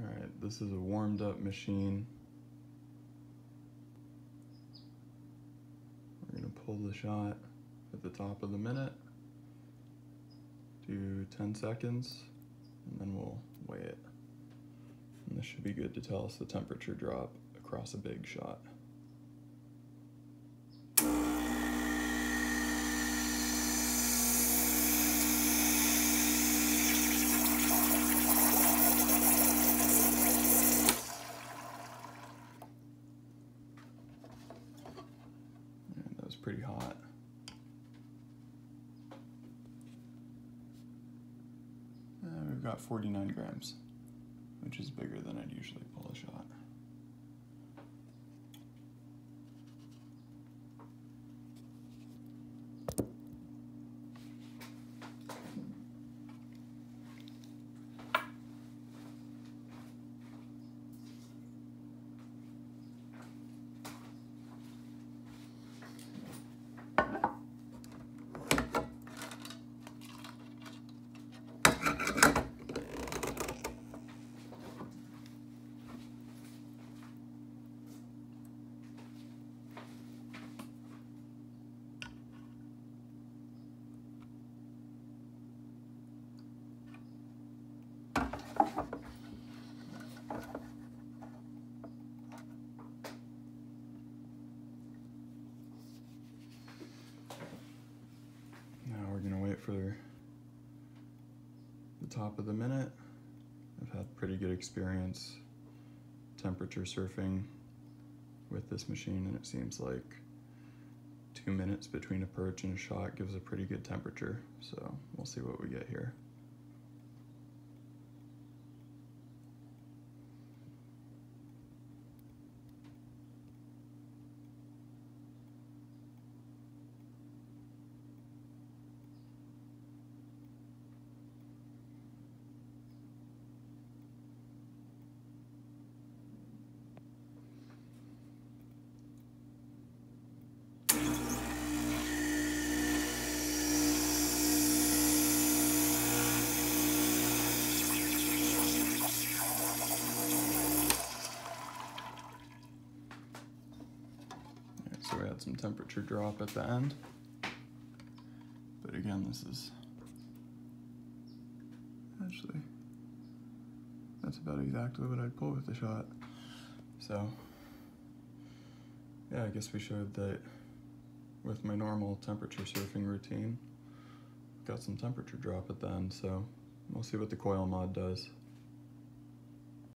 Alright, this is a warmed up machine. We're gonna pull the shot at the top of the minute. Do 10 seconds, and then we'll weigh it. And this should be good to tell us the temperature drop across a big shot. And that was pretty hot. Uh, we've got 49 grams, which is bigger than I'd usually pull a shot. Now we're gonna wait for the top of the minute. I've had pretty good experience temperature surfing with this machine and it seems like two minutes between a perch and a shot gives a pretty good temperature. So we'll see what we get here. So we had some temperature drop at the end. But again, this is actually that's about exactly what I'd pull with the shot. So yeah, I guess we showed that with my normal temperature surfing routine, got some temperature drop at the end, so we'll see what the coil mod does.